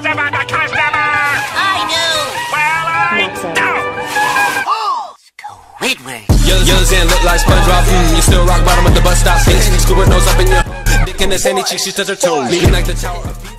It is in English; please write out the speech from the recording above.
customer, the customer? I do. Well, I don't. Squidward. Young, young and look like SpongeBob. Mm, you still rock bottom at the bus stop. Bitch, Squidward nose up in your dick in the sandy cheeks. She touch her toes. Leaning like the tower.